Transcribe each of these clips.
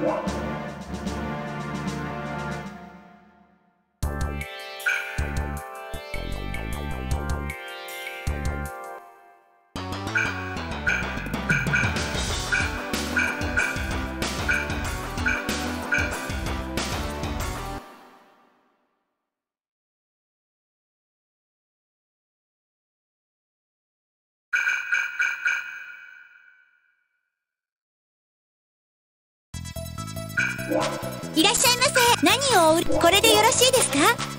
One. いらっしゃいませ。何を売りこれでよろしいですか？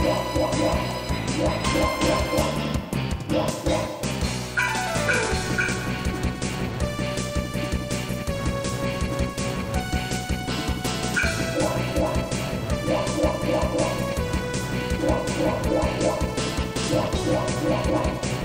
Wow, wow, wow, wow.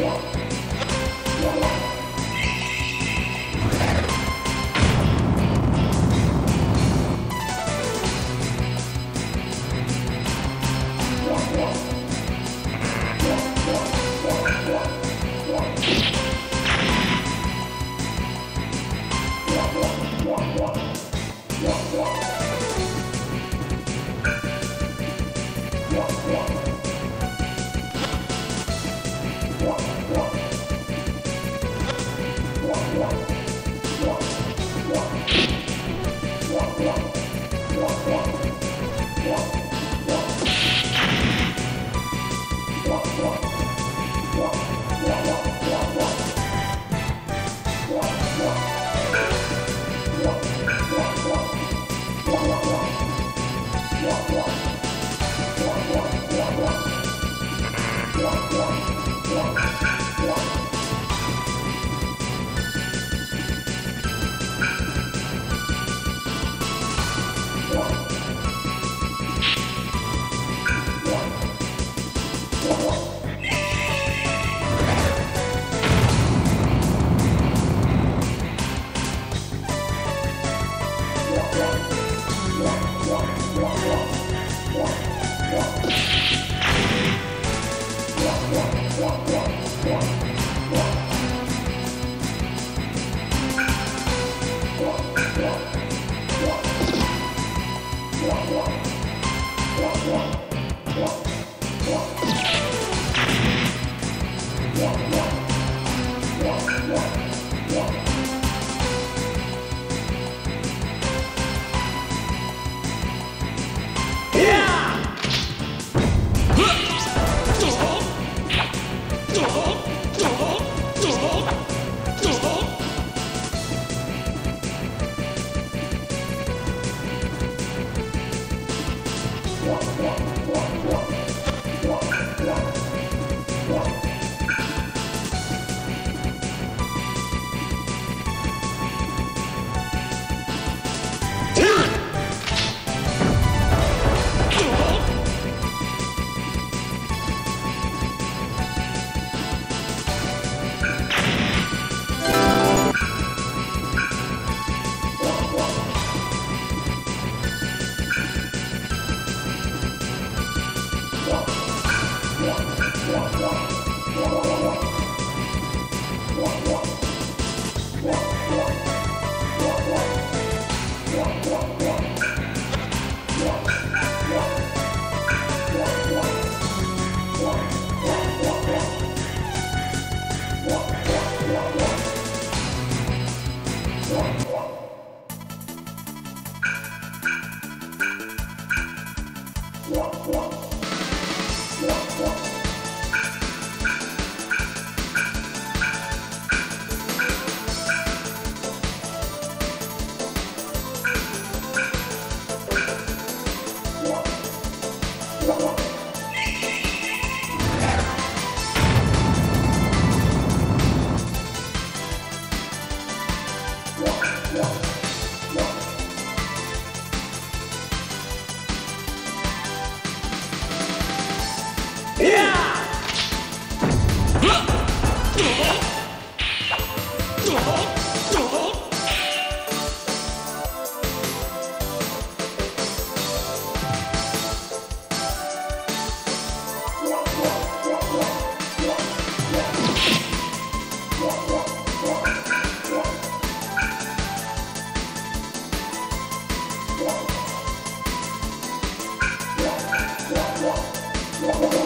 Yeah. You